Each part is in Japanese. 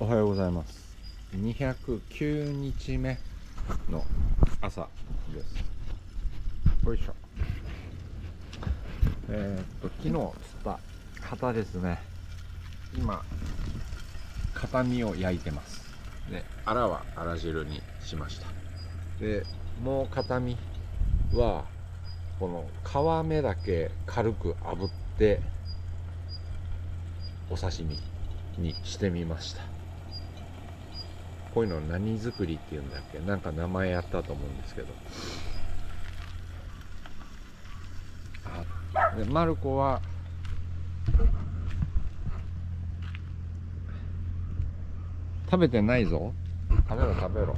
おはようございます。209日目の朝です。よいしょ。えー、っと昨日釣った旗ですね。今片身を焼いてます。であらはあら汁にしました。でもう片身はこの皮目だけ軽く炙ってお刺身にしてみましたこういうの何作りっていうんだっけ？なんか名前やったと思うんですけど。あでマルコは食べてないぞ。食べろ食べろ。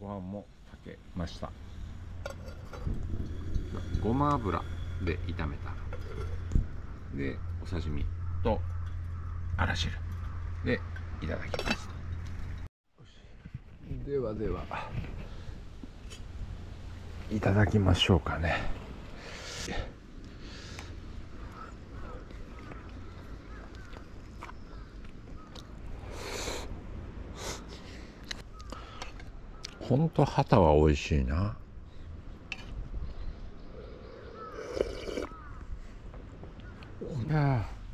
ご飯もかけました。ごま油で炒めた。でお刺身とあら汁。でいただきますではではいただきましょうかね。ほんと旗は美味しいな。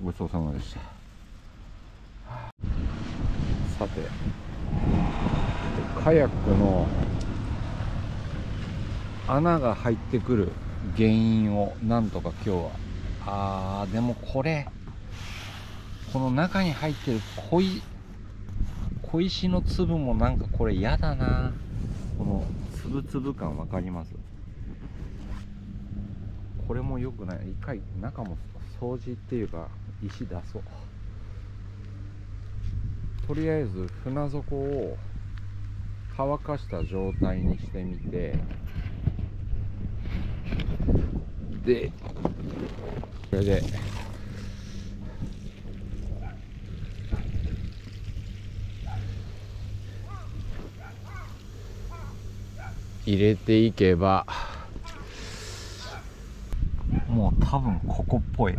ごちそうさまでしたさて。カヤックの穴が入ってくる原因をなんとか今日は。あーでもこれこの中に入ってる小い小石の粒もなんかこれ嫌だな。この粒々感分かります？これも良くない。一回中も掃除っていうか石出そうとりあえず船底を乾かした状態にしてみて。でこれで。入れていけば。もう多分ここっぽい。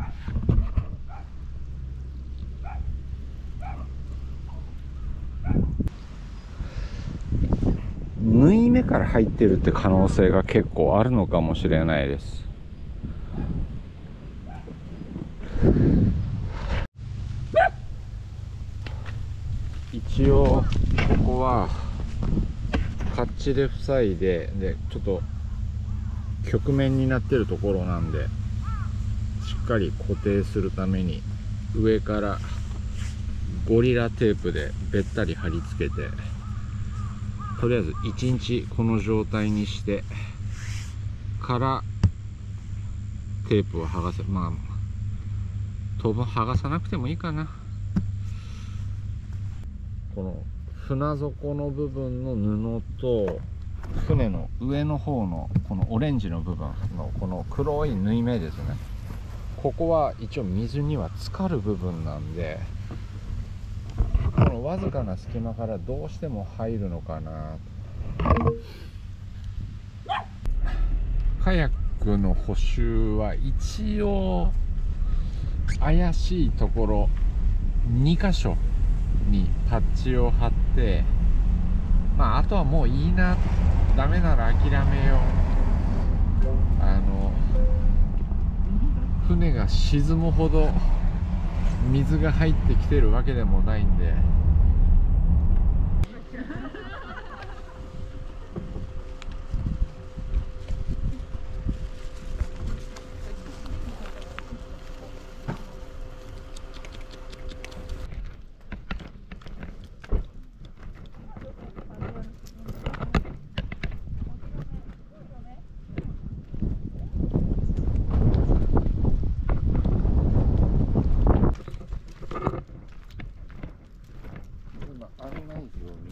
から入ってるって可能性が結構あるのかもしれないです。一応ここはカッチで塞いででちょっと曲面になってるところなんでしっかり固定するために上からゴリラテープでべったり貼り付けてとりあえず1日この状態にしてからテープを剥がせまあ当分剥がさなくてもいいかな。この船底の部分の布と船の上の方のこのオレンジの部分のこの黒い縫い目ですね。ここは一応水には浸かる部分なんでわずかな隙間からどうしても入るのかな。カヤックの補修は一応怪しいところ2箇所にパッチを貼ってまああとはもういいな。ダメなら諦めよう。あの船が沈むほど水が入ってきてるわけでもないんで。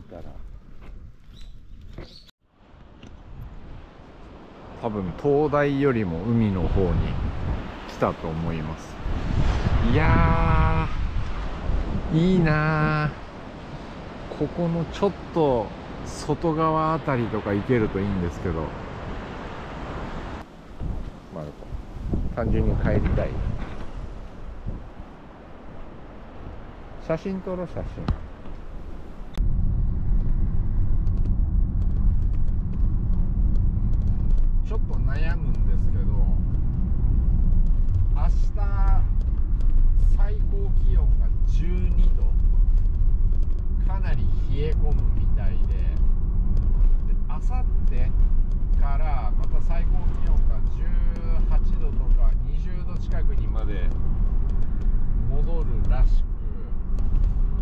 たら。多分東大よりも海の方に来たと思います。いやいいなここのちょっと外側あたりとか行けるといいんですけど。まあ単純に帰りたい。写真撮ろう写真ちょっと悩むんですけど明日最高気温が12度かなり冷え込むみたいでで明後日からまた最高気温が18度とか20度近くにまで戻るらしく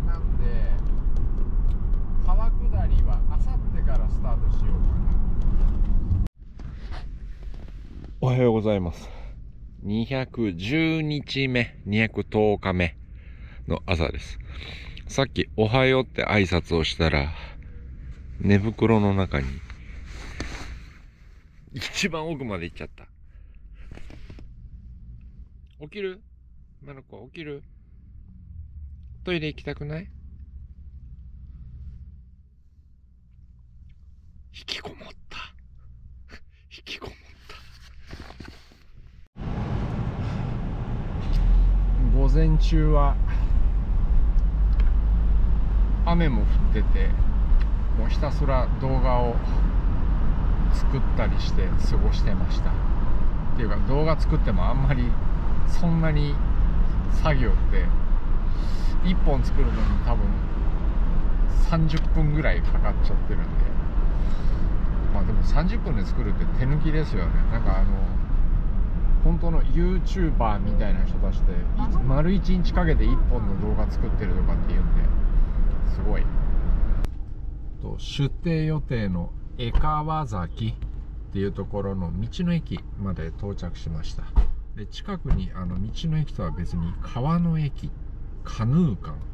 なんで川下りは明後日からスタートしようかなおはようございます。210日目210日目の朝です。さっきおはようって挨拶をしたら寝袋の中に一番奥まで行っちゃった。起きる？マルコ起きる？トイレ行きたくない？引きこもった引きこもった午前中は雨も降っててもうひたすら動画を作ったりして過ごしてました。っていうか動画作ってもあんまりそんなに作業って1本作るのに多分30分ぐらいかかっちゃってるんで。まあでも30分で作るって手抜きですよね。なんかあの本当の YouTuber みたいな人たちで丸1日かけて1本の動画作ってるとかっていうんですごい。と出廷予定の江川崎っていうところの道の駅まで到着しました。で近くにあの道の駅とは別に川の駅カヌー館。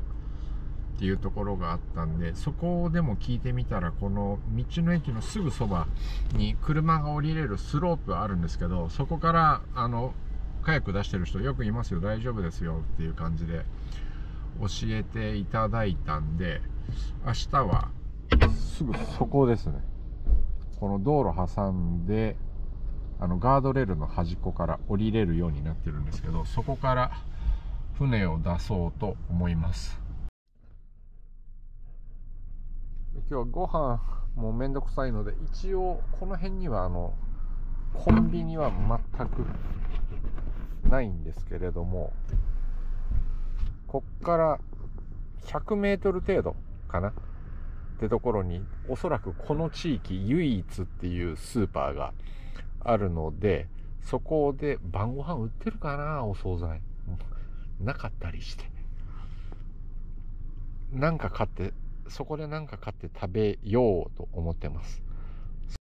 っていうところがあったんでそこでも聞いてみたらこの道の駅のすぐそばに車が降りれるスロープあるんですけどそこからあのカヤック出してる人よくいますよ。大丈夫ですよっていう感じで教えていただいたんで明日はすぐそこですね。この道路挟んであのガードレールの端っこから降りれるようになってるんですけどそこから船を出そうと思います。今日はご飯もうめんどくさいので一応この辺にはあのコンビニは全くないんですけれどもこっから100メートル程度かな？ってところにおそらくこの地域唯一っていうスーパーがあるのでそこで晩ご飯売ってるかな？お惣菜。なかったりして。なんか買ってそこで何か買って食べようと思ってます。